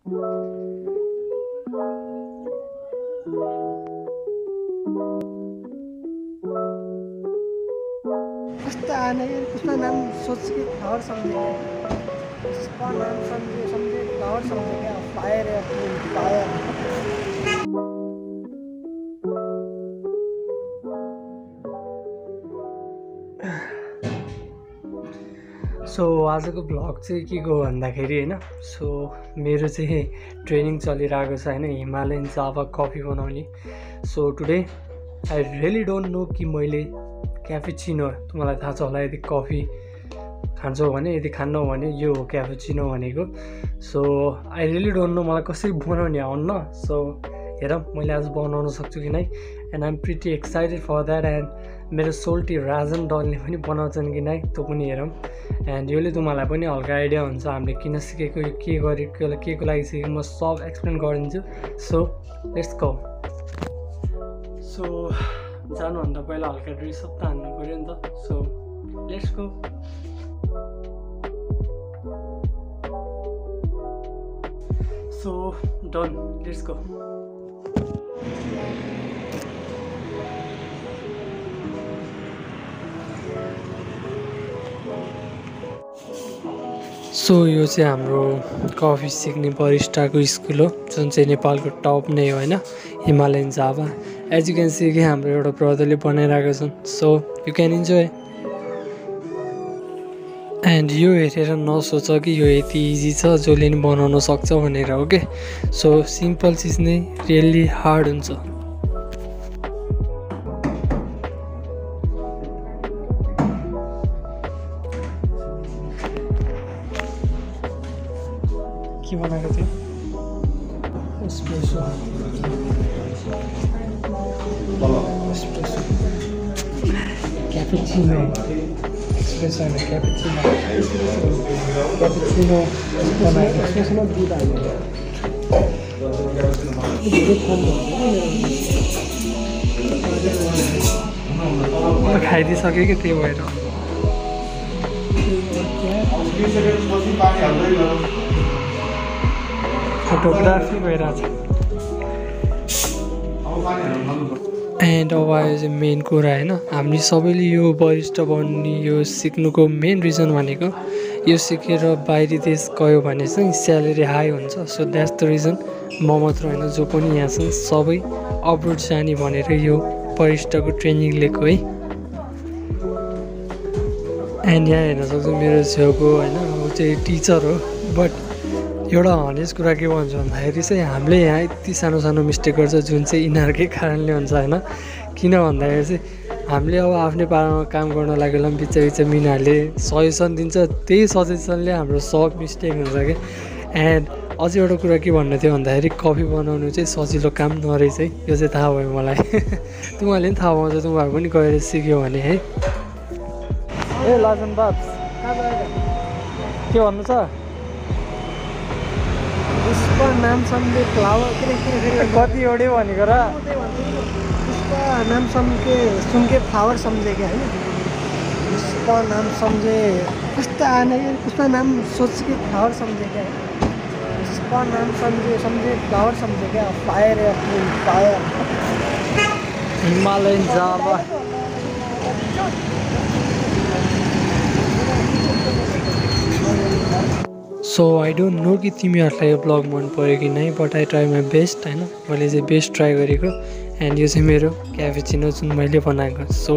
कस्तो आने यार उसका नाम सोच के फ्लावर समझे उसका नाम समझे समझे फ्लावर समझे क्या फायर है फूल फायर सो आजको भ्लग चाहिँ के को भन्दाखेरि होइन सो मेरो चाहिँ ट्रेनिङ चलिरहेको छ होइन हिमालयन जावा कफी बनाउने। So today I really don't know कि मैले क्याफेचिनो तपाईँलाई थाहा छ होला यदि कफी खान्छौ भने यदि खान्नौ भने यो हो क्याफेचिनो भनेको। So I really don't know मलाई कसरी बनाउने आउन्न सो हेर मैले आज बनाउन सक्छु कि नै। And I'm pretty excited for that and मेरो सोल्टी राजन डलले पनि बनाउँछन् कि नै त्यो पनि हेरौँ। एन्ड योले तपाईँलाई पनि हल्का आइडिया हुन्छ हामीले किन सिकेको के गरेको के को लागि सिकेको म सब एक्सप्लेन गरिदिन्छु। सो लेट्स गो सो जानुभन्दा पहिला हल्का ड्रेसअप त हान्नु पऱ्यो नि त। So let's go so done let's go so यो चाहिँ हाम्रो कफी सिक्ने बरिस्टाको स्कुल हो जुन चाहिँ नेपालको टप नै हो होइन Himalayan Java as you can see हाम्रो एउटा ब्रदरले बनाइरहेको छन्। So you can enjoy and यो हेरेर नसोच कि यो यति इजी छ जसले नि बनाउन सक्छ भनेर हो कि सो सिम्पल चिज नै रियल्ली हार्ड हुन्छ। के बनाएको थियो? एस्प्रेसो एस्प्रेसो क्यापेचिनो एस्प्रेसो होइन क्यापेचिनो क्यापेचिनो बनाएको एस्प्रेसोमा दुध हालेर धेरै खानु म खाइदिइसकेँ कि त्यही भएर फोटोग्राफी भइरहेछ। एन्ड अब आयो चाहिँ मेन कुरा होइन? हामीले सबैले यो वरिष्ठ बन्ने यो सिक्नुको मेन रिजन भनेको यो सिकेर बाहिरी देश गयो भने चाहिँ स्यालेरी हाई हुन्छ। सो द्याट्स द रिजन म मात्र होइन जो पनि यहाँ छन् सबै अब्रोड जाने भनेर यो वरिष्ठको ट्रेनिङ लिएको है। एन्ड यहाँ हेर्न सक्छु मेरो छेउको होइन ऊ चाहिँ टिचर हो बट एउटा हनेस कुरा के भन्छ भन्दाखेरि चाहिँ हामीले यहाँ यति सानो सानो मिस्टेक गर्छ जुन चाहिँ यिनीहरूकै कारणले हुन्छ होइन? किन भन्दाखेरि चाहिँ हामीले अब आफ्नै पारामा काम गर्न लागेर पनि बिच बिच मिनाहरूले सजेसन दिन्छ त्यही सजेसनले हाम्रो सब मिस्टेक हुन्छ कि? एन्ड अझै एउटा कुरा के भन्नु थियो भन्दाखेरि कफी बनाउनु चाहिँ सजिलो काम नरहेछ है यो चाहिँ थाहा भयो मलाई। तिमीहरूले पनि थाहा पाउँछ तिमीहरू पनि गएर सिक्यो भने है? ए लाजन बाब्स के भन्नु छ? उसका नाम समझे फ्लावर के के के कति ओड्यो भनेको र? उसका नाम समझ के सुन के फ्लावर समझे क्या है ना उसका नाम समझे कस्तो आने उसका नाम सोच के फ्लावर समझे क्या उसका नाम समझे समझे फ्लावर समझे क्या फायर फूल fire Himalayan Java. So I don't know कि तिमीहरूलाई यो ब्लग मन पऱ्यो कि नै but I try my best होइन? मैले चाहिँ बेस्ट ट्राई गरेको एन्ड यो चाहिँ मेरो क्याफेचिनो जुन मैले बनाएको सो